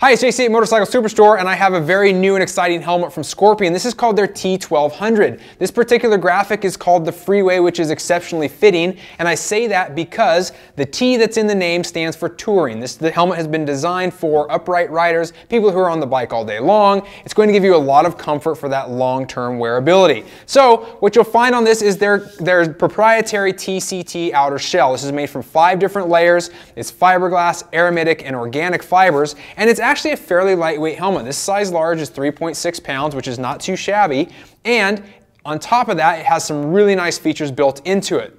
Hi, it's JC at Motorcycle Superstore, and I have a very new and exciting helmet from Scorpion. This is called their T1200. This particular graphic is called the Freeway, which is exceptionally fitting, and I say that because the T that's in the name stands for touring. This the helmet has been designed for upright riders, people who are on the bike all day long. It's going to give you a lot of comfort for that long-term wearability. So, what you'll find on this is their, their proprietary TCT outer shell. This is made from five different layers. It's fiberglass, aramidite, and organic fibers, and it's actually a fairly lightweight helmet. This size large is 3.6 pounds, which is not too shabby. And on top of that, it has some really nice features built into it.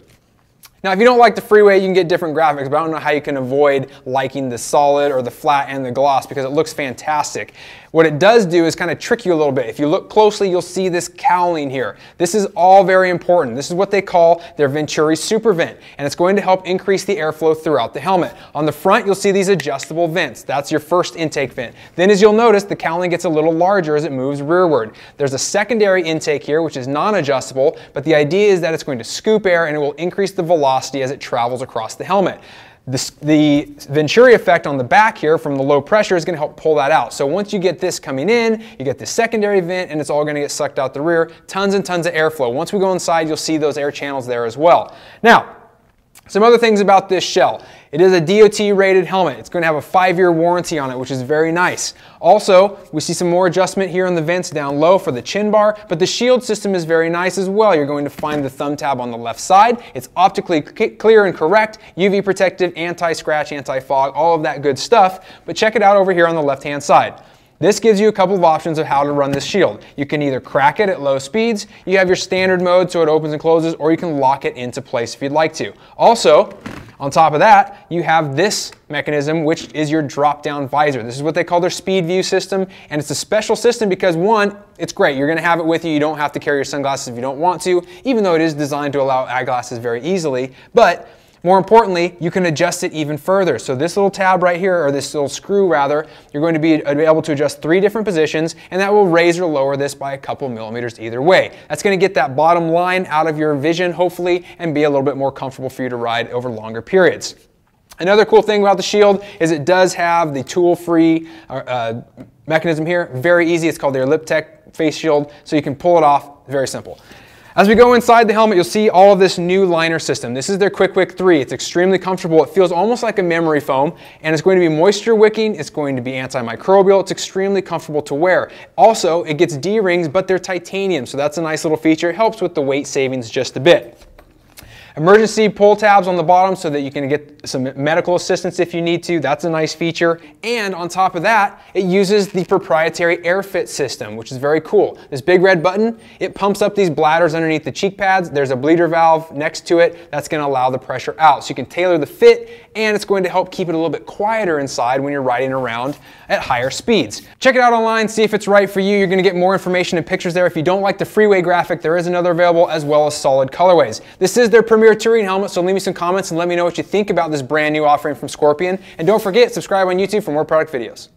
Now, if you don't like the freeway, you can get different graphics, but I don't know how you can avoid liking the solid or the flat and the gloss because it looks fantastic. What it does do is kind of trick you a little bit. If you look closely, you'll see this cowling here. This is all very important. This is what they call their Venturi Supervent, and it's going to help increase the airflow throughout the helmet. On the front, you'll see these adjustable vents. That's your first intake vent. Then as you'll notice, the cowling gets a little larger as it moves rearward. There's a secondary intake here, which is non-adjustable, but the idea is that it's going to scoop air and it will increase the velocity as it travels across the helmet. The, the, Venturi effect on the back here from the low pressure is going to help pull that out. So once you get this coming in, you get the secondary vent and it's all going to get sucked out the rear. Tons and tons of airflow. Once we go inside, you'll see those air channels there as well. Now, some other things about this shell. It is a DOT rated helmet. It's going to have a five year warranty on it, which is very nice. Also, we see some more adjustment here on the vents down low for the chin bar, but the shield system is very nice as well. You're going to find the thumb tab on the left side. It's optically clear and correct, UV protective, anti-scratch, anti-fog, all of that good stuff. But check it out over here on the left hand side. This gives you a couple of options of how to run this shield. You can either crack it at low speeds, you have your standard mode so it opens and closes, or you can lock it into place if you'd like to. Also, on top of that, you have this mechanism, which is your drop-down visor. This is what they call their Speedview system, and it's a special system because one, it's great. You're gonna have it with you. You don't have to carry your sunglasses if you don't want to, even though it is designed to allow eyeglasses very easily. But more importantly, you can adjust it even further. So this little tab right here, or this little screw rather, you're going to be able to adjust three different positions, and that will raise or lower this by a couple millimeters either way. That's going to get that bottom line out of your vision, hopefully, and be a little bit more comfortable for you to ride over longer periods. Another cool thing about the Shield is it does have the tool-free uh, uh mechanism here. Very easy. It's called the Eliptec face shield, so you can pull it off. Very simple. As we go inside the helmet, you'll see all of this new liner system. This is their QuikWik 3. It's extremely comfortable. It feels almost like a memory foam, and it's going to be moisture wicking. It's going to be antimicrobial. It's extremely comfortable to wear. Also, it gets D-rings, but they're titanium, so that's a nice little feature. It helps with the weight savings just a bit. Emergency pull tabs on the bottom so that you can get some medical assistance if you need to. That's a nice feature. And on top of that, it uses the proprietary AirFit system, which is very cool. This big red button, it pumps up these bladders underneath the cheek pads. There's a bleeder valve next to it that's going to allow the pressure out. So you can tailor the fit and it's going to help keep it a little bit quieter inside when you're riding around at higher speeds. Check it out online, see if it's right for you. You're going to get more information and pictures there. If you don't like the freeway graphic, there is another available as well as solid colorways. This is their premier touring helmet, so leave me some comments and let me know what you think about this brand new offering from Scorpion. And don't forget, subscribe on YouTube for more product videos.